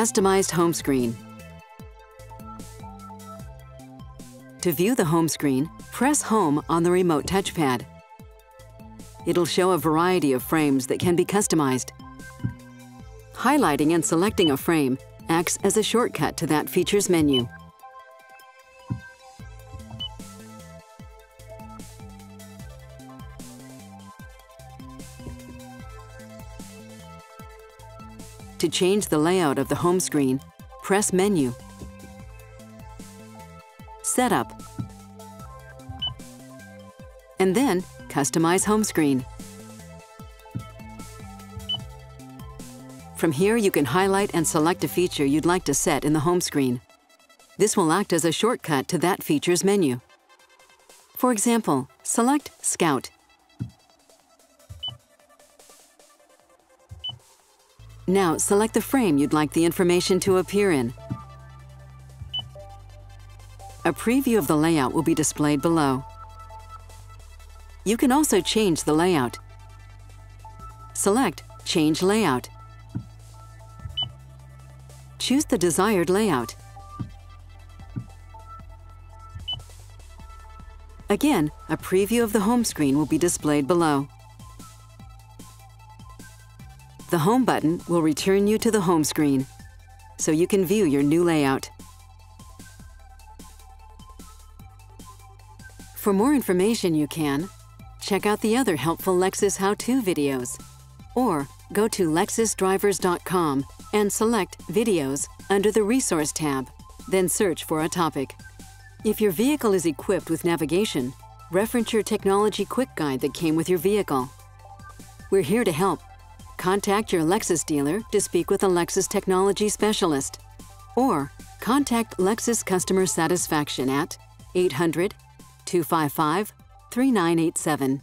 Customized home screen. To view the home screen, press Home on the remote touchpad. It'll show a variety of frames that can be customized. Highlighting and selecting a frame acts as a shortcut to that feature's menu. To change the layout of the home screen, press Menu, Setup, and then Customize Home Screen. From here, you can highlight and select a feature you'd like to set in the home screen. This will act as a shortcut to that feature's menu. For example, select Scout Now select the frame you'd like the information to appear in. A preview of the layout will be displayed below. You can also change the layout. Select Change Layout. Choose the desired layout. Again, a preview of the home screen will be displayed below. The Home button will return you to the home screen, so you can view your new layout. For more information you can, check out the other helpful Lexus how-to videos, or go to lexusdrivers.com and select Videos under the Resource tab, then search for a topic. If your vehicle is equipped with navigation, reference your Technology Quick Guide that came with your vehicle. We're here to help Contact your Lexus dealer to speak with a Lexus technology specialist. Or contact Lexus Customer Satisfaction at 800 255 3987.